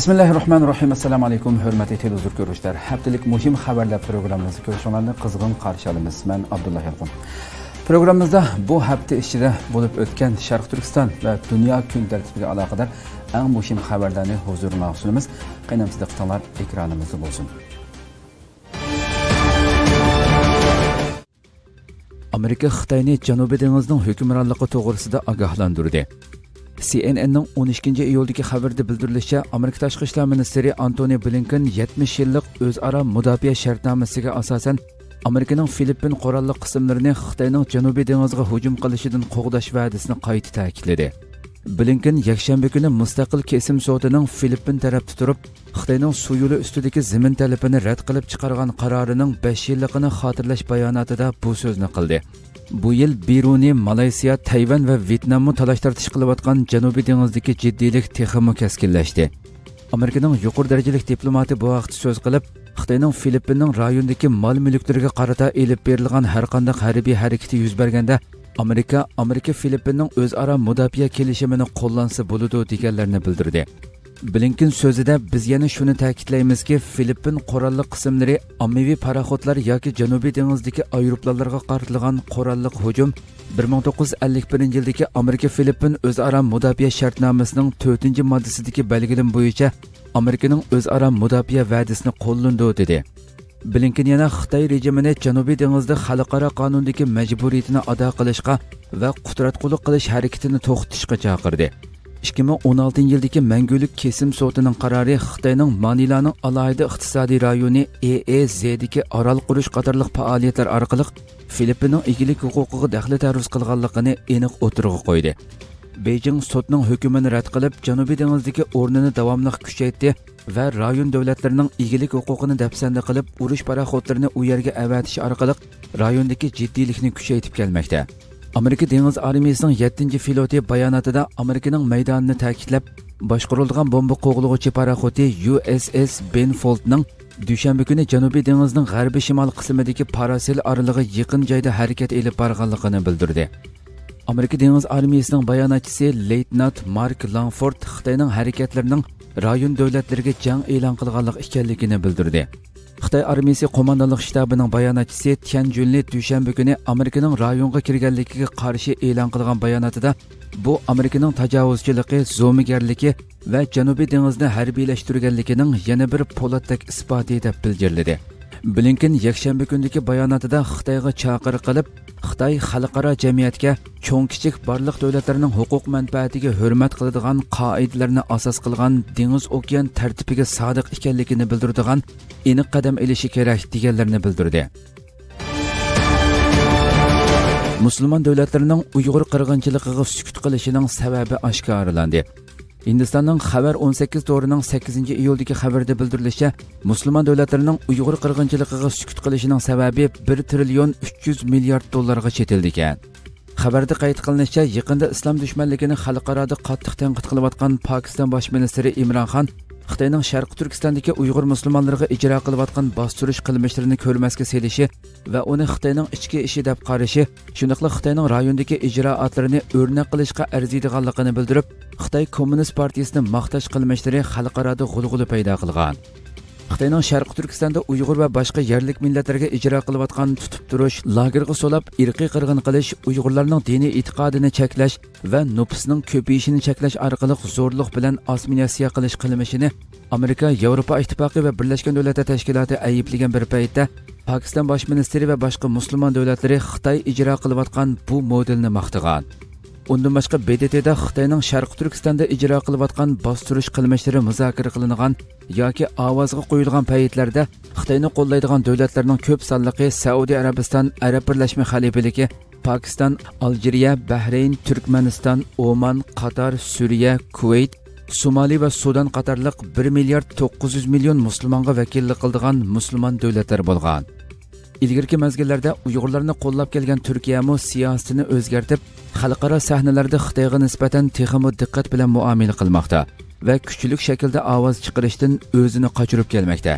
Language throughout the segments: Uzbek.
bismillahi rohmanir rohim assalomu alaykum hurmatli televizor ko'ruvchilar. Haftalik muhim xabarlar programmamizni ko'rishmalarni qizg'in qarshi olamiz man abdulla yalqin programmamizda bu hafta ichida bo'lib o'tgan sharq turkiston va dunyo kun tartibiga aloqador eng muhim xabarlarni huzuringizga sunamiz qaynamsizda qitinglar ekranimizda bo'lsin. Amerika xitoyni janubiy dengizning hukmronligi to'g'risida ogohlantirdi. Cnnning 12 iyuldagi xabarda bildirilishicha amerika tashqi ishlar ministri antoni blinken 70 yillik o'zaro mudofaa shartnomasiga asosan amerikaning filippin qurolli qismlarini xitoyning janubiy dengizga hujum qilishidan qo'g'dash va'dasini qayta ta'kidladi blinken yakshanba kuni mustaqil kesim sotining filippin tarafda turib xitoyning suv yo'li ustidagi zimin talabini rad qilib chiqargan qarorining 5 yilligini xotirlash bayonotida bu so'zni qildi bu yil beruniy malayziya tayvan va vyetnamni talash tartish qilayotgan janubiy dengizdagi jiddiylik texmi kaskinlashdi. Amerikaning yuqori darajalik diplomati bu vaqtda so'z qilib xitoyning filippinning rayondagi mol mulklariga qarata elib berilgan har qanday harbiy harakati yuz berganda amerika amerika filippinning o'zaro mudofaa kelishimini qo'llansa bo'ladi deganlarini blinkin so'zida biz yana shuni ta'kidlaymizki filippin qurolli qismlari ommaviy paraxodlar yoki janubiy dengizdagi aeroplanlarga qaratilgan qurolli hujum 1951 yildagi amerika filippin o'zaro mudofaa shartnomasining 4 moddasidagi belgilim bo'yicha amerikaning o'zaro mudofaa va'dasini qo'llandi dedi. Blinkin yana xitoy rejimini janubiy dengizda xalqaro qonundagi majburiyatini ado qilishga va qudratqullik qilish harakatini to'xtatishga chaqirdi. 2016 yildagi mangulik kesim sotining qarori xitoyning manilaning alohida iqtisodiy rayoni eezdagi orol qurish qatorliq faoliyatlar orqali filippinning egilik huquqiga daxli taruz qilganligini aniq o'tirg'a qo'ydi. Bejing sotning hukmini rad qilib janubiy dengizdagi o'rnini davomli kuchaytdi va rayon davlatlarining egilik huquqini dafsanda qilib urush paraxodlarini u yerga avatish orqali rayondagi jiddiylikni kuchaytib kelmoqda amerika dengiz armiyasining 7 filoti bayonotida amerikaning maydonini ta'kidlab boshqarilgan bomba qo'g'lug'uchi paraxoti uss benfoldning dushanba kuni janubiy dengizning g'arbiy shimol qismidagi parasel oralig'i yaqin joyda harakat elib borganligini bildirdi. Amerika dengiz armiyasining bayonotchisi leytnant mark langford xitoyning harakatlarining rayon davlatlariga jang e'lon qilganlik ekanligini bildirdi. Қытай армиясы қомандалық штабының баянатшысы Тян Джунли дүйшәнбі күні Американың районға кіргенлігіге қарсы елан қылған баянатыда бұл Американың тажауызшылығы, зомигерлігі ва жануби деңізді хәрбиләштіргенлігінің яна бір полаттек испаты деп білдірілді. Blinken yakshanba kundagi bayonotida xitoyga chaqir qilib xitoy xalqaro jamiyatga cho'ng kichik barliq davlatlarning huquq manfaatiga hurmat qiladigan qoidalarni asos qilgan dengiz okean tartibiga sodiq ekanligini bildiradigan aniq qadam ilishi kerak deganlarini bildirdi. Musulmon davlatlarining uyg'ur qirg'inchiligiga sukut qilishining sababi oshkorlandi. Hindistonning xabar 18 to'rining 8 iyuldagi xabarda bildirilishicha musulmon davlatlarining uyg'ur qirg'inchiligiga sukut qilishining sababi 1 trillion 300 milliard dollarga chetildi ekan. Xabarda qayd qilinishicha yaqinda islom dushmanligini xalqaroda qattiq tanqid qilayotgan pokiston bosh ministri imron xon xitoyning sharqi turkistondagi uyg'ur musulmonlariga ijro qilayotgan bostirish qilmishlarini ko'rmasga selishi va uni xitoyning ichki ishi deb qarashi shundoqla xitoyning rayondagi ijroatlarini o'rnak qilishga arziydiganligini bildirib xitoy kommunist partiyasini maqtash qilmishlari xalqaroda g'ulg'uli paydo qilgan. Xitoyning sharqi turkistonda uyg'ur va boshqa yerlik millatlarga ijro qilayotgan tutib turish lagerga so'lab irqiy qirg'in qilish uyg'urlarning diniy e'tiqodini cheklash va nupusning ko'payishini cheklash orqali zo'rliq bilan asminatsiya qilish qilmishini amerika yevropa ittifoqi va birlashgan davlatlar tashkiloti ayblagan bir paytda pokiston bosh ministri va boshqa musulmon davlatlari xitoy ijro qilayotgan bu modelni maqtagan. Undan boshqa bdtda xitoyning sharqi turkistonda ijro qilayotgan bostirish qilmishlari muzokara qilingan yoki ovozga qo'yilgan paytlarda xitoyni qo'llaydigan davlatlarning ko'p sonliqi saudiya arabiston arab birlashma xalifaligi pokiston aljeriya bahrayn turkmaniston oman qatar suriya kuvayt somali va sudan qatorliq 1 milliard 900 million musulmonga vakillik qildigan musulmon davlatlar bo'lgan. Ilgirki mazgillarda uyg'urlarni qo'llab kelgan turkiyamu siyosatini o'zgartib xalqaro sahnalarda xitoyga nisbatan texmi diqqat bilan muomala qilmoqda va kuchlik shaklda ovoz chiqarishdan o'zini qochirib kelmoqda.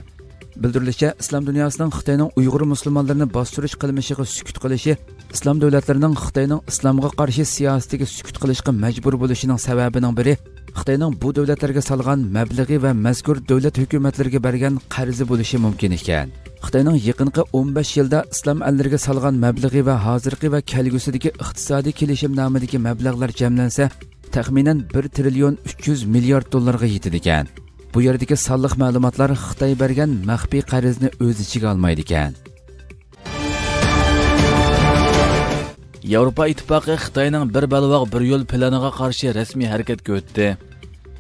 Bildirilishicha islom dunyosining xitoyning uyg'ur musulmonlarini bostirish qilmishiga sukut qilishi islom davlatlarining xitoyning islomga qarshi siyosatiga sukut qilishga majbur bo'lishining sababining biri xitoyning bu davlatlarga solgan mablag'i va mazkur davlat hukumatlariga bergan qarzi bo'lishi mumkin ekan. Xitoyning yaqinqi 15 yilda islom allariga solgan mablag'i va hozirgi va kelgusidagi iqtisodiy kelishimnomadagi mablag'lar jamlansa taxminan 1 trillion 300 milliard dollarga yetadi ekan. Bu yerdagi sonliq ma'lumotlar xitoy bergan maxfiy qarzni o'z ichiga olmaydi ekan. Yevropa ittifoqi xitoyning bir balvoq bir yo'l planiga qarshi rasmiy harakatga o'tdi.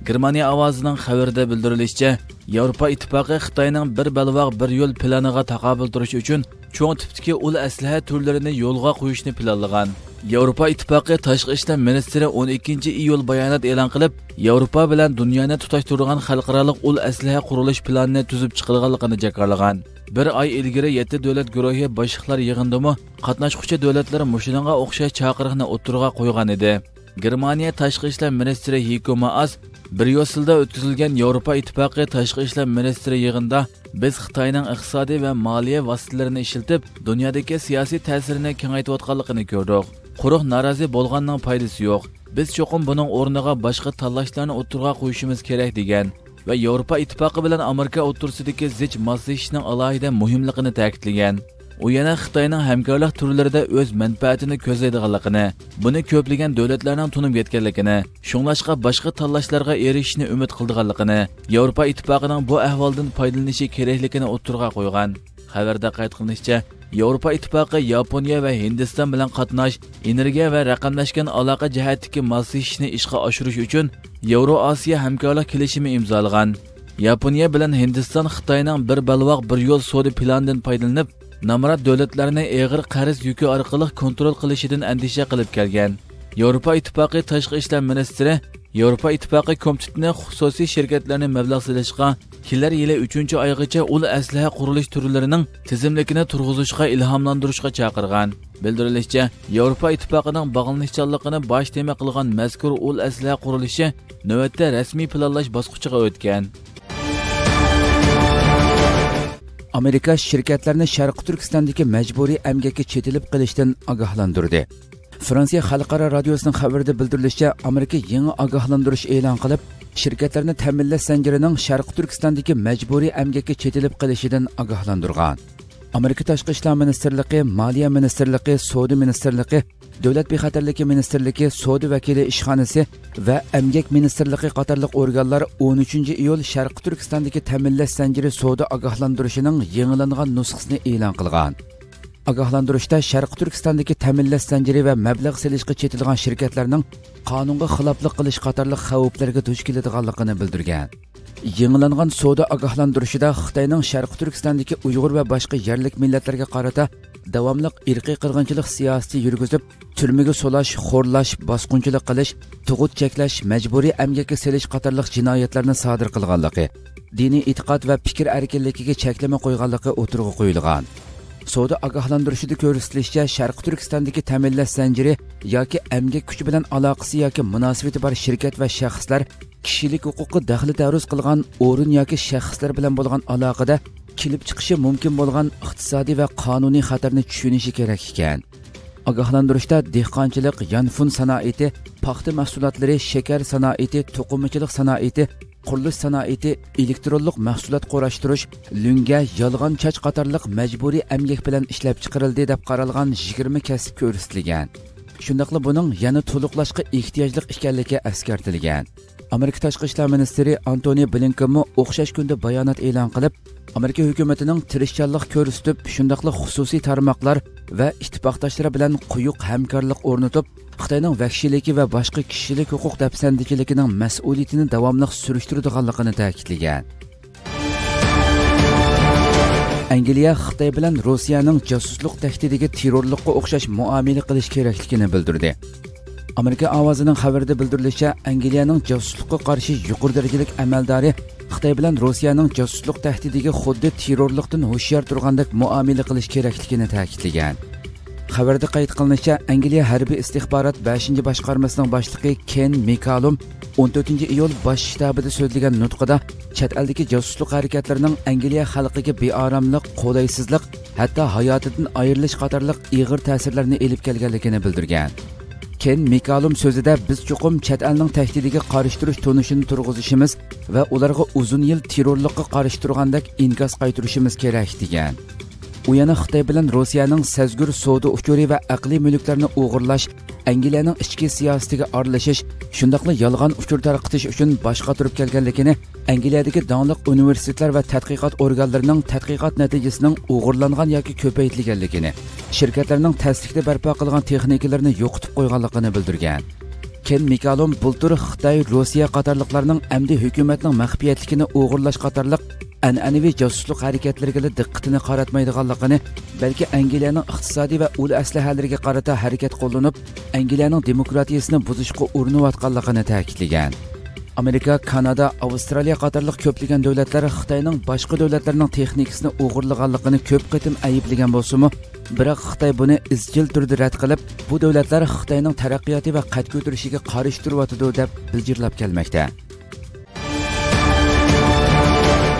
Germaniya ovozining xabarida bildirilishicha yevropa ittifoqi xitoyning bir balvoq bir yo'l planiga taqobil turish uchun cho'ng tipdagi ul aslaha turlarini yo'lga qo'yishni planlagan. Yevropa ittifoqi tashqi ishlar ministri 12 iyul bayonot e'lon qilib yevropa bilan dunyoni tutashtirgan xalqaro ul aslaha qurilish planini tuzib chiqilganligini jakarlagan bir oy ilgari yetti davlat guruhi boshliqlar yig'indimi? Qatnashquchi davlatlar mushunga o'xshash chaqiriqni o'tirg'a qo'ygan edi. Germaniya tashqi ishlar ministri hiko maas bir o'tkazilgan yevropa ittifoqi tashqi ishlar ministri yig'inda biz xitoyning iqtisodiy va moliya vositalarini ishiltib dunyodagi siyosiy ta'sirini kengaytayotganligini ko'rdik. Quruq norozi bo'lganning foydasi yo'q. Biz cho'qim buning o'rniga boshqa tanlashlarni o'tirg'a qo'yishimiz kerak degan. Va yevropa ittifoqi bilan amerika o'tirsidagi zich moslashishning alohida muhimligini ta'kidlagan. U yana xitoyning hamkorlik turlarida o'z manfaatini ko'zlaydiganligini buni ko'plagan davlatlarning tunib yetganligini shunglashqa boshqa tanlashlarga erishishni umid qildiganligini yevropa ittifoqining bu ahvoldan foydalanishi kerakligini o'ttirg'a qo'ygan. Xabarda qayd qilinishicha yevropa ittifoqi yaponiya va hindiston bilan qatnash energiya va raqamlashgan aloqa jihatdagi moslashishni ishga oshirish uchun yevro osiyo hamkorlik kelishimi imzolagan yaponiya bilan hindiston xitoyning bir balvoq bir yo'l sodi planidan foydalanib namrat davlatlarni eg'ir qarz yuki orqali kontrol qilishidan andisha qilib kelgan. Yevropa ittifoqi tashqi ishlar ministri yevropa ittifoqi komitetini xususiy shirkatlarni mablag' silishga kelar yili 3 oygacha ul aslaha qurilish turlarining tizimlikini turg'izishga ilhomlantirishga chaqirgan. Bildirilishicha yevropa ittifoqining bog'lanishchanligini bosh tema qilgan mazkur ul aslaha qurilishi navbatda rasmiy planlash bosqichiga o'tgan. Amerika shirkatlarni sharqi turkistondagi majburiy emgakka chetilib qilishdan ogohlantirdi. Fransiya xalqaro radiosining xabarida bildirilishicha amerika yangi ogohlantirish e'lon qilib shirkatlarni ta'minlash zanjirining sharqi turkistondagi majburiy emgakka chetilib qilishidan ogohlantirgan. Amerika tashqi ishlar ministrligi moliya ministrligi savdo ministrligi davlat bexatarligi ministrligi savdo vakili ishxonasi va emgak ministrligi qatorliq organlar 13 iyul sharqi turkistondagi ta'minlash zanjiri savdo ogohlantirishining yangilangan nusxasini e'lon qilgan ogohlantirishda sharqi turkistondagi ta'minlash zanjiri va mablag' selishga chetilgan shirkatlarning qonunga xiloflik qilish qatorliq xavflarga duch keladiganligini bildirgan yangilangan savdo ogohlantirishida xitoyning sharqi turkistondagi uyg'ur va boshqa yerlik millatlarga qarata davomli irqiy qirg'inchilik siyosati yurgizib turmaga so'lash xo'rlash bosqinchilik qilish tug'ut cheklash majburiy amgakka selish qatorliq jinoyatlarni sodir qilganligi diniy e'tiqod va fikr erkinligiga cheklama qo'yganligi o'tirg'a qo'yilgan savdo ogohlantirishida ko'rsatilishicha sharqi turkistondagi ta'minlash zanjiri yoki amgak kuchi bilan aloqasi yoki munosabati bor shirkat va shaxslar kishilik huquqi daxli taruz qilgan o'rin yoki shaxslar bilan bo'lgan aloqada kelib chiqishi mumkin bo'lgan iqtisodiy va qonuniy xatarni tushunishi kerak ekan. Ogohlantirishda dehqonchilik yanfun sanoati paxta mahsulotlari shakar sanoati to'qimachilik sanoati qurilish sanoati elektronlik mahsulot qo'rashtirish lunga yolg'on chach qatorliq majburiy amgak bilan ishlab chiqarildi deb qaralgan 20 kasb ko'rsatilgan. Shundoqla buning yana to'liqlashga ehtiyojli ekanligi eskartilgan amerika tashqi ishlar ministri antoni blinkenmi o'xshash kunda bayonot e'lon qilib amerika hukumatining tirishchanlik ko'rsatib shundoqli xususiy tarmoqlar va ittifoqdoshlari bilan quyuq hamkorlik o'rnatib xitoyning vahshiyligi va boshqa kishilik huquq dafsandichiligining mas'uliyatini davomli surishtiradiganligini ta'kidlagan. Angliya xitoy bilan rossiyaning josuslik tahdidiga terrorlikqa o'xshash muomala qilish kerakligini bildirdi. Amerika ovozining xabarida bildirilishicha angliyaning josuslikqa qarshi yuqori darajalik amaldori xitoy bilan rossiyaning josuslik tahdidiga xuddi terrorlikdan hushyor turgandek muomala qilish kerakligini ta'kidlagan. Xabarda qayd qilinishicha angliya harbiy istixborot 5 boshqarmasining boshlig'i ken mikalum 14 iyul bosh shtabida so'zlagan nutqida chet eldagi josuslik harakatlarining angliya xalqiga beoromlik qulaysizlik hatto hayotidan ayrilish qatorliq ig'ir ta'sirlarni elib kelganligini bildirgan. Ken mikalum so'zida biz chuqum chet elning tahdidiga qarshi turish tonishini turg'izishimiz va ularga uzun yil terrorlikqa qarshi turgandek inkos qaytirishimiz kerak degan. U yana xitoy bilan rossiyaning sazgur savdo uchuri va aqliy mulklarni o'g'irlash angliyaning ichki siyosatiga aralashish shundoqla yolg'on uchur tarqitish uchun boshqa turib kelganligini angliyadagi donliq universitetlar va tadqiqot organlarining tadqiqot natijasining o'g'irlangan yoki ko'paytirilganligini shirkatlarning tasdiqda barpo qilgan texnikalarni yo'qotib qo'yganligini bildirgan ken mikalum bultur xitoy rossiya qatorliqlarning amdi hukumatning maxfiyatligini o'g'irlash qatorliq an'anaviy josuslik harakatlariga diqqatini qaratmaydiganligini balki angliyaning iqtisodiy va ul aslahalariga qarata harakat qo'llanib angliyaning demokratiyasini buzishga urinayotganligini ta'kidlagan amerika kanada avstraliya qatorliq ko'plagan davlatlar xitoyning boshqa davlatlarning texnikasini o'g'irlaganligini ko'p qatim ayblagan bo'lsimi biroq xitoy buni izchil turda rad qilib bu davlatlar xitoyning taraqqiyoti va qad ko'tarishiga qarshi turyotidi deb bildirlab kelmoqda.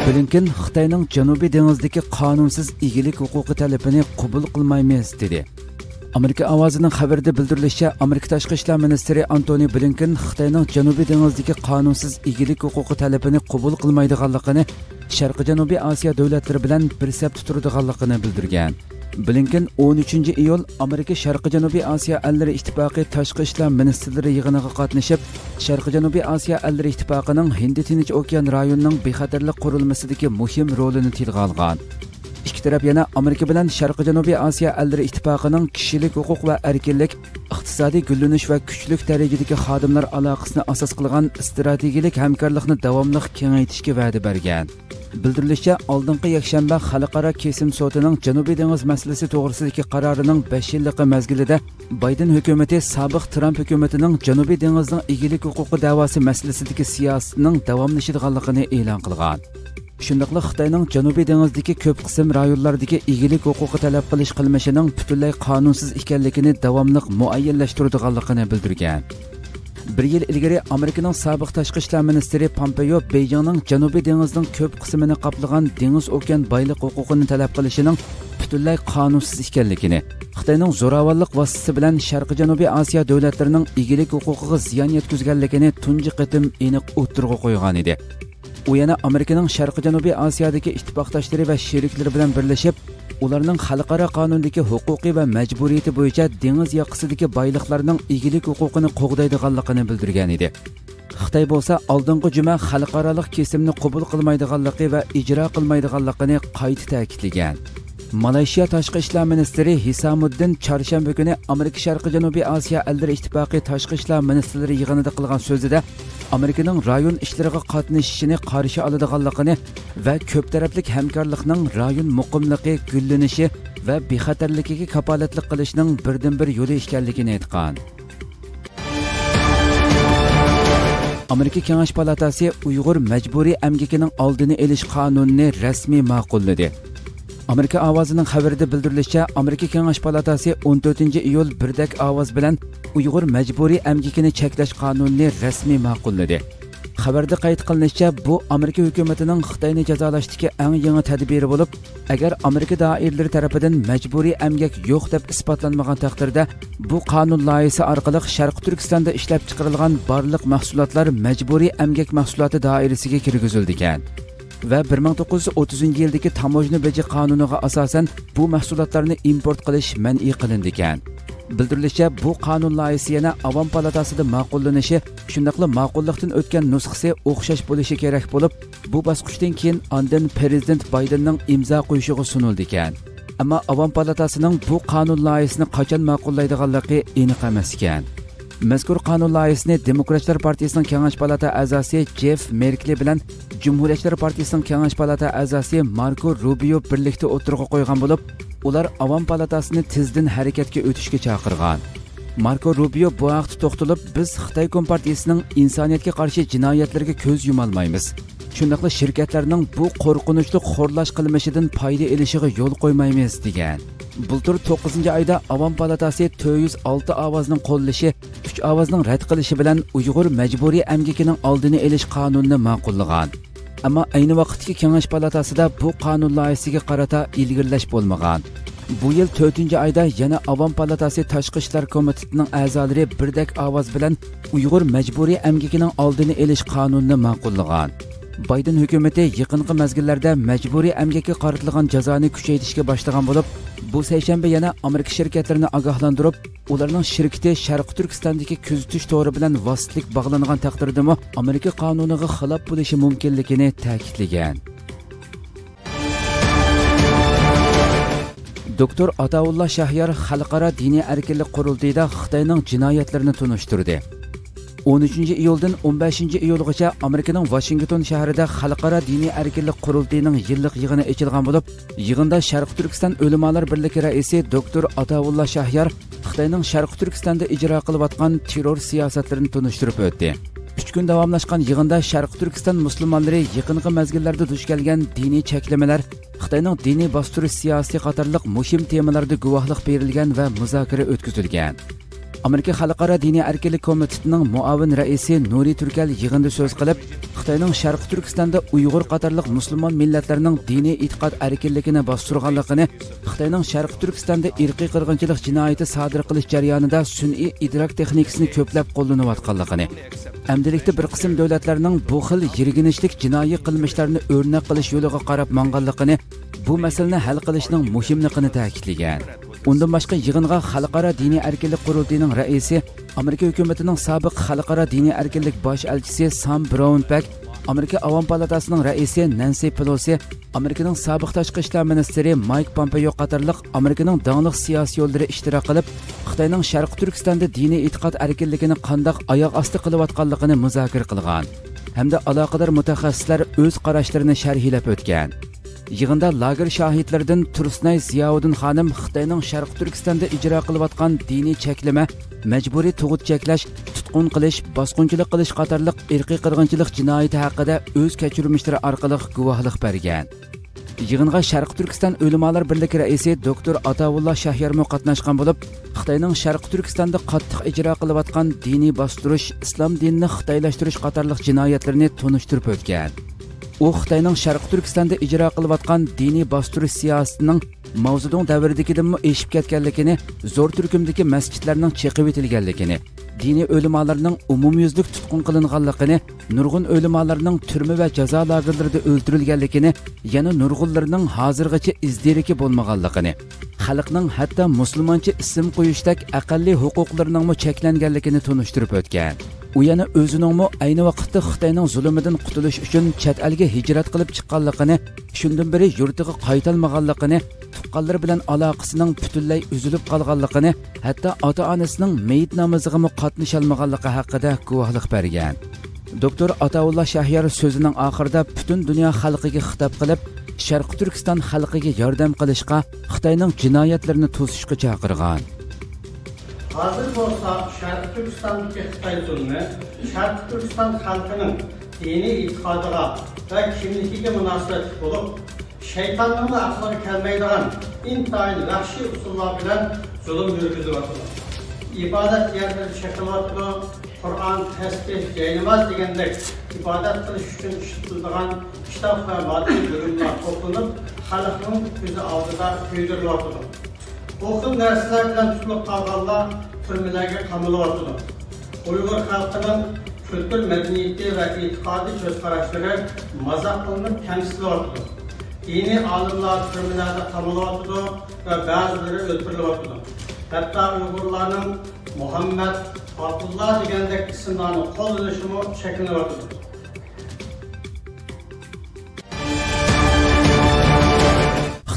Blinkin xitoyning janubiy dengizdagi qonunsiz egilik huquqi talabini qabul qilmaymiz dedi. Amerika ovozining xabarida bildirilishicha amerika tashqi ishlar ministri antoni blinken xitoyning janubiy dengizdagi qonunsiz egilik huquqi talabini qabul qilmaydiganligini sharqi janubiy osiyo davlatlari bilan bir safda turadiganligini bildirgan. Blinken 13 iyul amerika sharqi janubiy osiyo allari ittifoqi tashqi ishlar ministrlari yig'iniga qatnashib sharqi janubiy osiyo allari ittifoqining hindi tinch okean rayonining bexatarlik qurilmasidagi muhim rolini tilga olgan ikki taraf yana amerika bilan sharqi janubiy osiyo allari ittifoqining kishilik huquq va erkinlik iqtisodiy gullanish va kuchlik darajadagi xodimlar aloqasini asos qilgan strategik hamkorlikni davomli kengaytirishga va'da bergan. Bildirilishicha oldingi yakshanba xalqaro kesim sotining janubiy dengiz masalasi to'g'risidagi qarorining 5 yillik mazgilida bayden hukumati sobiq tramp hukumatining janubiy dengizning egilik huquqi da'vosi masalasidagi siyosatining davomlashadiganligini e'lon qilgan shundoqla xitoyning janubiy dengizdagi ko'p qism rayonlardagi egilik huquqi talab qilish qilmishining butunlay qonunsiz ekanligini davomli muayyanlashtiradiganligini bildirgan bir yil ilgari amerikaning sobiq tashqi ishlar ministri pompeo beyjingning janubiy dengizning ko'p qismini qoplagan dengiz okean boylik huquqini talab qilishining butunlay qonunsiz ekanligini xitoyning zo'ravonlik vositasi bilan sharqi janubiy osiyo davlatlarining egilik huquqiga ziyon yetkazganligini tunji qitim aniq o'ttirg'a qo'ygan edi u yana amerikaning sharqi janubiy osiyodagi ittifoqdoshlari va sheriklari bilan birlashib ularning xalqaro qonundagi huquqiy va majburiyati bo'yicha dengiz yoqisidagi boyliqlarning egilik huquqini qo'g'daydiganligini bildirgan edi. Xitoy bo'lsa oldingi juma xalqaroliq kesimni qabul qilmaydiganligi va ijro qilmaydiganligini qayta ta'kidlagan. Malayziya tashqi ishlar ministri hisamuddin chorshanba kuni amerika sharqi janubiy osiyo allari ittifoqi tashqi ishlar ministrlari yig'inida qilgan so'zida amerikaning rayon ishlariga qatnashishini qarshi oladiganligini va ko'p taraflik hamkorlikning rayon muqimligi gullanishi va bexatarligiga kapolatlik qilishning birdan bir yo'li ekanligini aytgan. Amerika kengash palatasi uyg'ur majburiy amgikining oldini olish qonunini rasmiy ma'qulladi. Amerika ovozining xabarida bildirilishicha amerika kengash palatasi 14 iyul birdak ovoz bilan uyg'ur majburiy amgikini cheklash qonunini rasmiy ma'qulladi. Xabarda qayd qilinishicha bu amerika hukumatining xitoyni jazolashdagi eng yangi tadbiri bo'lib agar amerika doiralari tarafidan majburiy amgak yo'q deb isbotlanmagan taqdirda bu qonun loyihasi orqali sharqi turkistonda ishlab chiqarilgan barliq mahsulotlar majburiy amgak mahsuloti doirasiga kirgizildi ekan. Va 1930 yildagi tamojna beji qonuniga asosan bu mahsulotlarni import qilish man'iy qilindi ekan. Bildirilishicha bu qonun loyihasi yana avom palatasida ma'qullanishi shundaqla ma'qullikdan o'tgan nusxasi o'xshash bo'lishi kerak bo'lib bu bosqichdan keyin andin prezident baydenning imzo qo'yishiga sunildi ekan. Ammo avom palatasining bu qonun loyihasini qachon ma'qullaydiganligi aniq emas ekan. Mazkur qonun loyihasini demokratlar partiyasining kengash palata a'zosi jeff merkli bilan jumhuriyatchilar partiyasining kengash palata a'zosi marko rubio birlikda o'tirg'a qo'ygan bo'lib ular avom palatasini tezdan harakatga o'tishga chaqirgan. Marko rubio bu haqda to'xtalib biz xitoy kompartiyasining insoniyatga qarshi jinoyatlarga ko'z yumolmaymiz shundoqla shirkatlarning bu qo'rqinchli xo'rlash qilmishidan foyda ilishiga yo'l qo'ymaymiz degan. Bultur 9 oyda avom palatasi 406 ovozning qo'llashi 3 ovozning rad qilishi bilan uyg'ur majburiy amgikining oldini olish qonunini ma'qullagan ammo ayni vaqtdagi kengash palatasida bu qonun loyihasiga qarata ilgirlash bo'lmagan bu yil 4 oyda yana avom palatasi tashqi ishlar komitetining a'zolari birdek ovoz bilan uyg'ur majburiy amgikining oldini olish qonunini ma'qullagan bayden hukumati yaqinqi mazgillarda majburiy amgakka qaratilgan jazoni kuchaytirishga boshlagan bo'lib bu seshanba yana amerika shirkatlarini ogohlantirib ularning shirkati sharqi turkistondagi kuzatish to'g'ri bilan vositlik bog'langan taqdirdami amerika qonuniga xilof bo'lishi mumkinligini ta'kidlagan doktor Ataullah shahyor xalqaro diniy erkinlik qurultiyida xitoyning jinoyatlarini tunishtirdi 13 iyuldan 15 iyulgacha amerikaning vashington shahrida xalqaro diniy erkinlik qurultiyining yillik yig'ini ochilgan bo'lib yig'inda sharq turkiston o'limalar birligi raisi doktor atavulla shahyar xitoyning sharq turkistonda ijro qilayotgan terror siyosatlarini tunishtirib o'tdi. Uch kun davomlashgan yig'inda sharq turkiston musulmonlari yaqinqi mazgillarda duch kelgan diniy cheklamalar xitoyning diniy bostirish siyosiy qatorliq muhim temalarda guvohlik berilgan va muzokara o'tkazilgan. Amerika xalqaro diniy erkinlik komitetining muavin raisi nuri turkal yig'inda so'z qilib xitoyning sharqi turkistonda uyg'ur qatorliq musulmon millatlarning diniy e'tiqod erkinligini bostirganligini xitoyning sharqi turkistonda irqiy qirg'inchilik jinoyati sodir qilish jarayonida sun'iy idrok texnikasini ko'plab qo'llanayotganligini amdilikda bir qism davlatlarning bu xil yirginishlik jinoiy qilmishlarni o'rnak qilish yo'liga qarab monganligini bu masalani hal qilishning muhimligini ta'kidlagan. Undan boshqa yig'inga xalqaro diniy erkinlik qurultiyining raisi amerika hukumatining sobiq xalqaro diniy erkinlik bosh elchisi sam Brownback, amerika Avam palatasining raisi nansi pelosi amerikaning sobiq tashqi ishlar ministri mayk pompeo qatorliq amerikaning dongliq siyosiy yo'llari ishtirok qilib xitoyning sharqi turkistonda diniy e'tiqod erkinligini qandoq oyoq osti qilayotganligini muzokara qilgan hamda aloqador mutaxassislar o'z qarashlarini sharhlab o'tgan. Yig'inda lager shohidlaridan tursnay ziyovuddin xonim xitoyning sharq turkistonda ijro qilayotgan diniy cheklama majburiy tug'ut cheklash tutqun qilish bosqinchilik qilish qatorliq irqiy qirg'inchilik jinoyati haqida o'z kechirmishlari orqali guvohlik bergan. Yig'inga sharq turkiston o'limalar birligi raisi doktor atavulloh shahyarmo qatnashgan bo'lib xitoyning sharq turkistonda qattiq ijro qilayotgan diniy bostirish islom dinini xitoylashtirish qatorliq jinoyatlarni tunishtirib o'tgan. U xitoyning sharqi turkistonda ijro qilayotgan diniy bostirish siyosatining mavzudon davridagidan eshib ketganligini zo'r turkumdagi masjidlarning cheqib etilganligini diniy o'limalarning umumyuzlik tutqun qilinganligini nurg'un o'limalarning turma va jazo lagerlarida o'ldirilganligini yana nurg'unlarning hozirgacha izdiriki bo'lmaganligini xalqning hatto musulmoncha ism qo'yishdak aqalliy huquqlarining cheklanganligini tunishtirib o'tgan u yana o'ziningmi ayni vaqtda xitoyning zulmidan qutulish uchun chet elga hijrat qilib chiqqanligini shundan beri yurtiga qaytolmaganligini tuqqanlari bilan aloqasining butunlay uzilib qolganligini hatto ota onasining meyit namoziga qatnasholmaganligi haqida guvohlik bergan. Doktor ataulla shahyar so'zining oxirida butun dunyo xalqiga xitob qilib sharqi turkiston xalqiga yordam qilishga xitoyning jinoyatlarini to'sishga chaqirgan. Hazır bolsa Şərqi Türkistandakı Xitay zulmü Şərqi Türkistan xalqının dini itiqadına və kimlikigə münasibətli olub, şeytanın da aklına gəlməyən intayın vəhşi usullar bilən zulüm yürgüzü atılır. İbadət yerləri şəkil Kur'an, tesbih, yayılmaz digəndək ibadet kılış üçün işitildiğin kitap ve maddi ürünler toplanıp, halkın gözü aldıda büyüdürülürdür. Oxil narsalar bilan tutulib qolganlar turmalarga qamalibyotdi. Uyg'ur xalqining kültür madaniyati va e'tiqodiy ko'zqarashlari mazax qilinib kamsitilyotdi. Dini olimlar turmalarda qamalibyotdi va ba'zilari o'ldirilyotdi. Hatto Uyg'urlarning Muhammad Abdullah degandek ismlarni qo'llanishimi cheklanyotdi.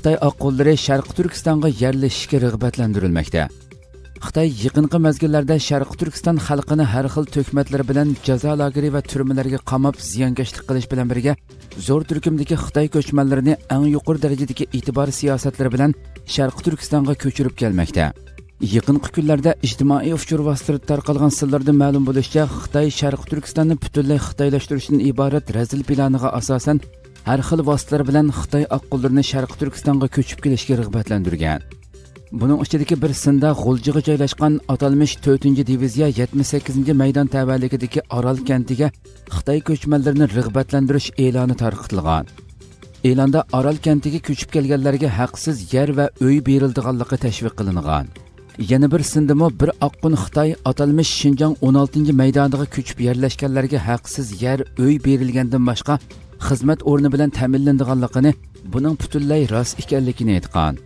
Xitoy oqqo'llari sharqi turkistonga yerlashishga rag'batlantirilmoqda. Xitoy yaqinqi mazgillarda sharqi turkiston xalqini har xil to'kmatlar bilan jazo lageri va turmalarga qamab ziyonkashlik qilish bilan birga zo'r turkumdagi xitoy ko'chmanlarini eng yuqori darajadagi e'tibor siyosatlari bilan sharqi turkistonga ko'chirib kelmoqda. Yaqinqi kunlarda ijtimoiy uchur vositalarida tarqalgan sirlarda ma'lum bo'lishicha xitoy sharqi turkistonni butunlay xitoylashtirishdan iborat razil planiga asosan har xil vositalar bilan xitoy oqqullarini sharqi turkistonga ko'chib kelishga rag'batlantirgan. Buning ichidagi bir sinda g'uljiga joylashgan atalmish to'rtinchi diviziya 78 maydon tavalligidagi orol kantiga xitoy ko'chmanlarini rag'batlantirish e'loni tarqitilgan e'londa orol kantiga ko'chib kelganlarga haqsiz yer va uy berildiganligi tashviq qilingan. Yana bir sindimi bir oqqun xitoy atalmish shinjong 16 maydoniga ko'chib yerlashganlarga haqsiz yer uy berilgandan boshqa xizmat o'rni bilan ta'minlanadiganligini buning butunlay rost ekanligini aytgan.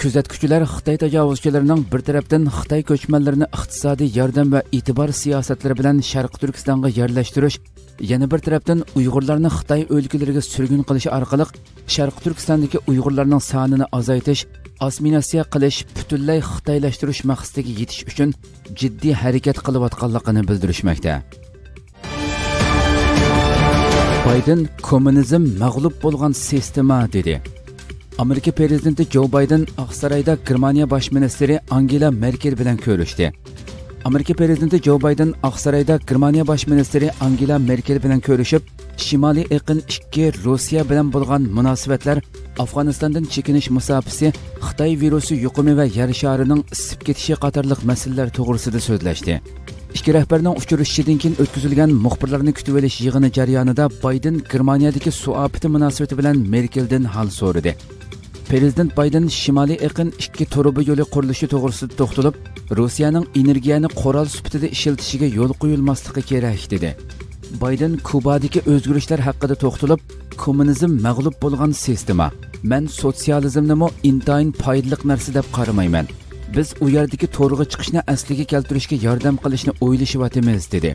Kuzatuvchilar xitoy tajovuzchilarining bir tarafdan xitoy ko'chmanlarini iqtisodiy yordam va e'tibor siyosatlari bilan sharq turkistonga yerlashtirish yana bir tarafdan uyg'urlarni xitoy o'lkalariga surgun qilish orqali sharq turkistondagi uyg'urlarning sonini ozaytish osminatsiya qilish butunlay xitoylashtirish maqsadiga yetish uchun jiddiy harakat qilayotganligini bildirishmoqda. Bayden kommunizm mag'lub bo'lgan sistema dedi. Amerika prezidenti jo bayden oqsaroyda germaniya bosh angela merkel bilan ko'rishdi amerika prezidenti jo bayden oqsaroyda germaniya bosh angela merkel bilan ko'rishib shimoliy iqin ikki rossiya bilan bo'lgan munosabatlar afg'onistondan chekinish musofisi xitoy virusi yuqumi va yer sharining isib ketishi qatorliq masalalar to'g'risida ikki rahbarning uchrashishidan keyin o'tkazilgan muxbirlarni kutib olish yig'ini jarayonida bayden germaniyadagi suopiti munosabati bilan merkeldan hal so'radi. Prezident bayden shimoliy iqin ikki turubi yo'li qurilishi to'g'risida to'xtalib rossiyaning energiyani qoral sifatida ishlatishiga yo'l qo'yilmasligi kerak dedi. Bayden kubadagi o'zgarishlar haqida to'xtalib kommunizm mag'lub bo'lgan sistema. Man sotsializmnimi intayin foydali narsa deb qaramayman biz u yerdagi to'rg'a chiqishni asliga keltirishga yordam qilishni o'ylashyapmiz dedi.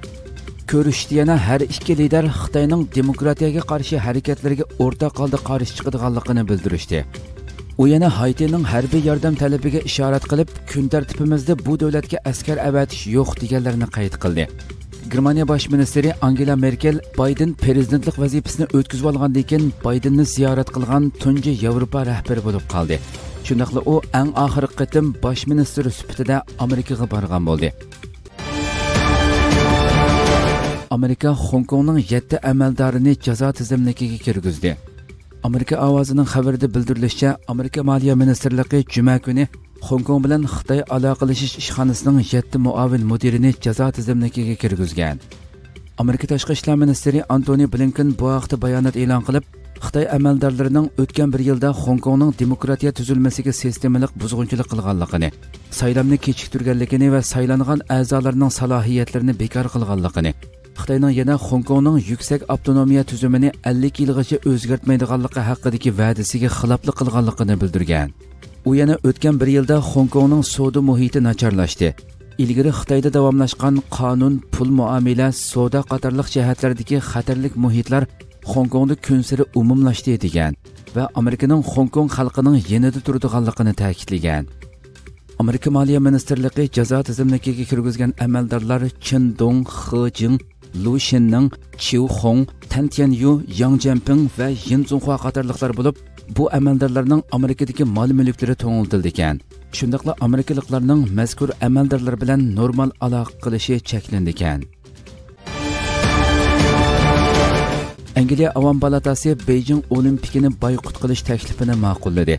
Ko'rishdi yana har ikki lider xitoyning demokratiyaga qarshi harakatlariga o'rtaq holda qarshi chiqadiganligini bildirishdi. U yana haytining harbiy yordam talabiga ishorat qilib kun tartibimizda bu davlatga askar avatish yo'q deganlarini qayd qildi. Germaniya bosh ministri angela merkel bayden prezidentlik vazifasini o'tkazib olgandan keyin baydenni ziyorat qilgan tunji yevropa rahbari bo'lib qoldi shundoqla u eng oxirgi qitim bosh ministr sifatida amerikaga borgan bo'ldi amerika Hong Kongning 7 amaldorini jazo tizimligiga kirgizdi amerika ovozining xabarida bildirilishicha amerika moliya ministrligi juma kuni Hong Kong bilan xitoy aloqalashish ishxonasining 7 muavin mudirini jazo tizimligiga kirgizgan amerika tashqi ishlar ministri antoni blinken bu haqda bayonot e'lon qilib xitoy amaldorlarining o'tgan bir yilda Hong Kongning demokratiya tuzilmasiga sistemalik buzg'unchilik qilganligini saylovni kechiktirganligini va saylangan a'zolarning salohiyatlarini bekor qilganligini xitoyning yana Hong Kongning yuksak avtonomiya tuzumini 50 yilgacha o'zgartmaydiganligi haqidagi va'dasiga xiloflik qilganligini bildirgan. U yana o'tgan bir yilda Hong Kongning savdo muhiti nacharlashdi ilgari xitoyda davomlashgan qonun pul muomala savdo qatorliq jihatlardagi xatarlik muhitlar Hong Kongda kun sari umumlashdi degan va Amerikaning Hong Kong xalqining yanada turadiganligini ta'kidlagan amerika moliya Ministerligi jazo tizimligiga kirgizgan amaldorlar chin dong xi jing Lu Shenning, Chiu Hong, Tan Tianyu, Yang Jianping va Yin Zhonghua qatorliqlar bo'lib, bu amaldorlarning Amerikadagi mol mulklari to'ngiltildi ekan. Shundaqla Amerikaliklarning mazkur amaldorlar bilan normal aloqa qilishi cheklandi ekan. Angliya Avam palatasi Beijing Olimpikini boykot qilish taklifini ma'qulladi.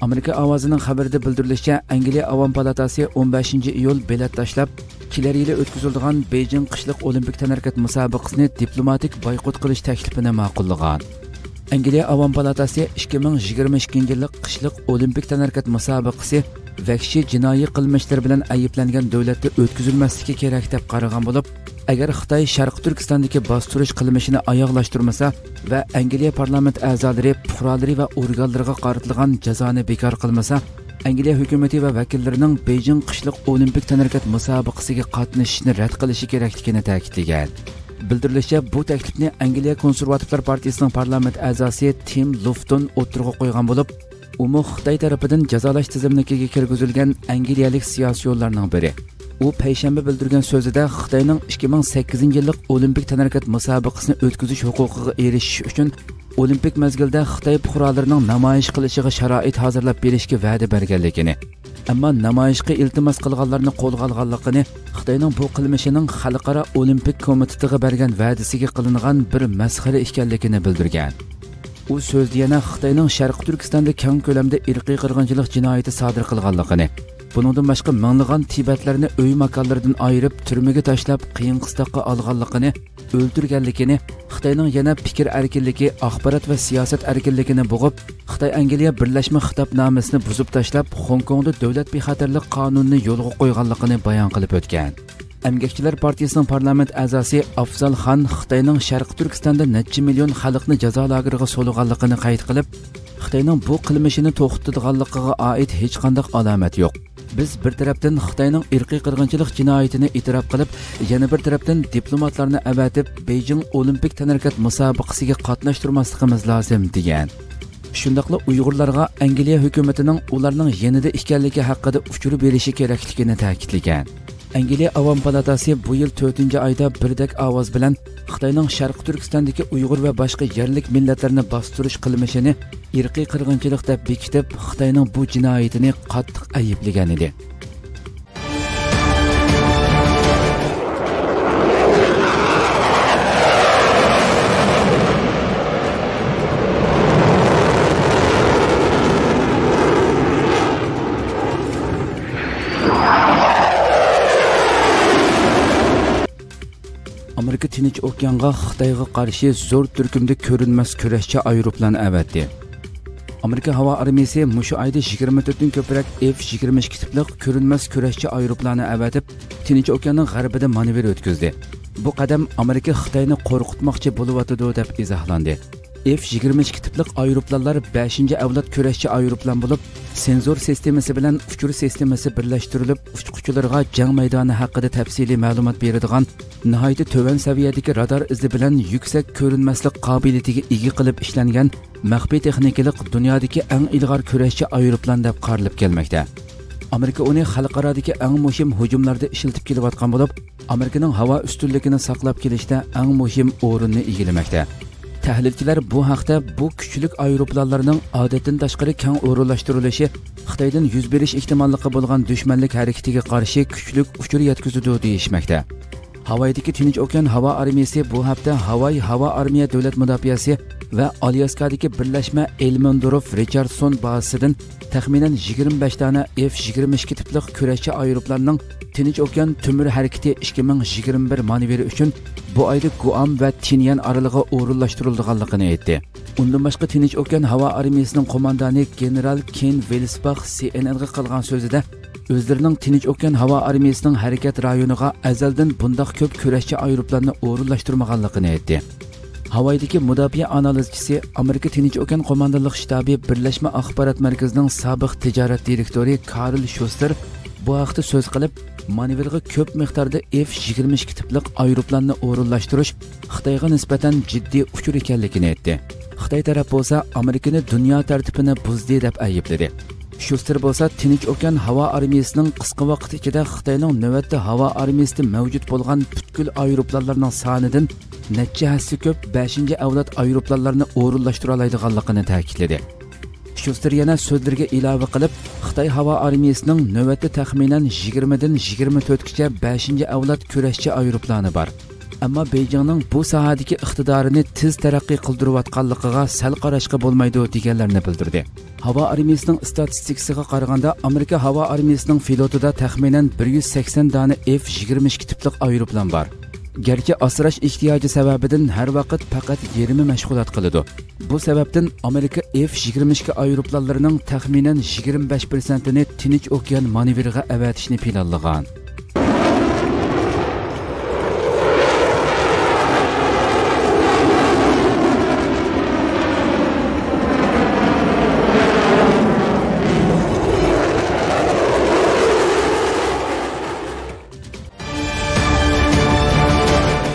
Amerika ovozining xabarida bildirilishicha, Angliya Avam palatasi 15 iyul bilet tashlab, kelar yili o'tkaziladigan Beijing qishliq olimpik tanarkat musobaqasini diplomatik boykot qilish taklifini ma'qullagan. Angliya Avam palatasi 2022 yillik qishliq olimpik tanarkat musobaqasi vahshiy jinoiy qilmishlar bilan ayblangan davlatda o'tkazilmasligi kerak deb qaragan bo'lib, agar Xitoy Sharq Turkistondagi bostirish qilmishini oyoqlashtirmasa va Angliya parlament a'zolari, fuqarolari va organlarga qaratilgan jazoni bekor qilmasa, Angliya hukumati va vakillarining Beijing qishliq olimpik tanarkat musobaqasiga qatnashishni rad qilishi kerakligini ta'kidlagan. Bildirilishicha, bu taklifni Angliya konservativlar partiyasining parlament a'zosi Tim Lufton o'tirg'a qo'ygan bo'lib, u Xitoy tarafidan jazolash tizimligiga kirgizilgan angliyalik siyosiyonlarning biri. u payshanba bildirgan so'zida xitoyning 2008 yillik olimpik tanarkat musobaqasini o'tkazish huquqiga erishish uchun olimpik mazgilda xitoy fuqarolarining namoyish qilishiga sharoit hozirlab berishga va'da berganligini ammo namoyishga iltimos qilganlarni qo'lga olganligini xitoyning bu qilmishining xalqaro olimpik komitetiga bergan va'dasiga qilingan bir masxara ekanligini bildirgan u so'zda yana xitoyning sharqi turkistonda keng ko'lamda irqiy qirg'inchilik jinoyati sodir qilganligini buningdan boshqa minglagan tibatlarni uy makonlaridan ayirib turmaga tashlab qiyin qistoqqa olganligini o'ldirganligini xitoyning yana fikr erkinligi axborot va siyosat erkinligini bo'g'ib xitoy angliya birlashma xitobnomasini buzib tashlab xong kongda davlat bexatarlik qonunini yo'lga qo'yganligini bayon qilib o'tgan. Әмгәкчеләр партиясының парламент әгъзасы Afzal хан Хитаенның Шәрқи Түркістанда нәчче миллион халыкны жаза лагерыга солыганлыгын кайт кылып, Хитаенның bu qilmishini to'xtatadiganligiga oid hech qanday alomat yo'q. Biz bir tarafdan Xitoyning irqiy qirg'inchilik jinoyatini e'tirof qilib, yana bir tarafdan diplomatlarni avatib, Beijing Olimpik tanarkat musobaqasiga qatnashtirmasligimiz lozim degan. Shundaqla Uyg'urlarga Angliya hukumatining ularning yanida ekanligi haqida uchirib berishi kerakligini ta'kidlagan. Avam palatasi bu yil 4-oyda birdek ovoz bilan Xitoyning Sharq Turkistondagi Uyg'ur va boshqa yerlik millatlarni bostirish qilmishini irqiy qirg'inchilik deb bekitib, Xitoyning bu jinoyatini qattiq ayblagan edi. Amerika tinch okeanga xitoyga qarshi zo'r turkumda ko'rinmas kurashchi aeroplan avatdi amerika havo armiyasi mushu oyda 24 dan ko'proq f 22 tiplik ko'rinmas kurashchi aeroplanni avatib tinch okeanning g'arbida manevr o'tkazdi. Bu qadam amerika xitoyni qo'rqitmoqchi bo'lyotidi deb izohlandi. F-22 tiplik aeroplanlar 5-avlod kurashchi aeroplan bo'lib, senzor sistemasi bilan uchur sistemasi birlashtirilib, uchquchilarga jang maydoni haqida tafsili ma'lumot beradigan nihoyatda to'van saviyadagi radar izi bilan yuksak ko'rinmaslik qobiliyatiga ega qilib ishlangan maxfiy texnikalik dunyodagi eng ilg'or kurashchi aeroplan deb qarilib kelmoqda. Amerika uni xalqarodagi eng muhim hujumlarda ishlatib kelayotgan bo'lib, Amerikaning havo ustunligini saqlab kelishda eng muhim o'rinni egallamoqda. Tahlilchilar bu haqda bu kuchlik aeroplanlarning odatdan tashqari keng o'rinlashtirilishi xitoydan yuz berish ehtimolligi bo'lgan dushmanlik harakatiga qarshi kuchlik uchur yetkazadi deyishmoqda havaydagi tinch okean havo armiyasi bu hafta havay havo armiya davlat mudofiasi va alyaskadagi birlashma elmondorov richardson bazasidan taxminan 25 dona f 22 tipli kurashchi aeroplanning tinch okean tumir harakati 2021 manevri uchun bu oyda guam va tinyan oralig'i o'rinlashtirilganligini aytdi. Undan boshqa tinch okean havo armiyasining qo'mondoni general ken velsbach cnnga qilgan so'zida o'zlarining tinch okean havo armiyasining harakat rayoniga azaldan bundoq ko'p kurashchi aeroplanni o'rinlashtirmaganligini aytdi havoydagi mudofaa analizchisi amerika tinch okean qo'mondonlik shtabi birlashma axborot markazining sobiq tijorat direktori karl shuster bu haqda so'z qilib manevrga ko'p miqdorda F-22 tiplik aeroplanni o'rinlashtirish Xitoyga nisbatan jiddiy uchur ekanligini aytdi. Xitoy taraf bo'lsa Amerikani dunyo tartibini buzdi deb. Shuster bo'lsa Tinch okean havo armiyasining qisqa vaqt ichida Xitoyning navbatda havo armiyasida mavjud bo'lgan butkul aeroplanlarning sonidan necha hassa ko'p 5-avlod aeroplanlarni o'rinlashtira oladiganligini ta'kidladi. Shuster yana so'zlarga ilova qilib, Xitoy havo armiyasining navbatda taxminan 20 dan 24 gacha 5-avlod kurashchi aeroplani bor. Ammo Beijingning bu sohadagi iqtidorini tez taraqqiy qildirayotganligiga sal qarashga bo'lmaydi deganlarni bildirdi. Havo armiyasining statistikasiga qaraganda, Amerika havo armiyasining flotida taxminan 180 dona F-22 tipli aeroplan bor. garchi asrash ehtiyoji sababidan har vaqt faqat yerimi mashg'ulot qiladi bu sababdan amerika f 22 aeroplanlarining taxminan 25 ni tinch okean manevriga avatishni planlagan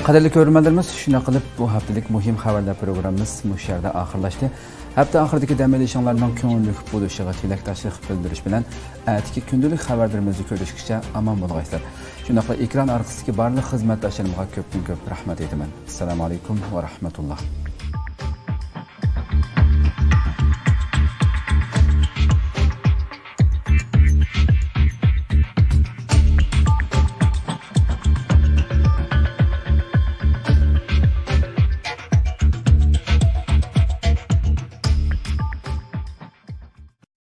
qadrli ko'rmanlarimiz shuna qilib bu haftalik muhim xabarlar programmamiz mush yerda oxirlashdi. Hafta oxiridagi dam olishinglarning ko'ngilli bo'lishiga tilakdoshlik bildirish bilan atigi kundalik xabarlarimizni ko'rishgacha omon bo'lg'aysizlar shundoqla ekran orqasidagi barliq xizmatdoshlarimga ko'pdan ko'p rahmat aytaman. Assalomu alaykum va rahmatulloh.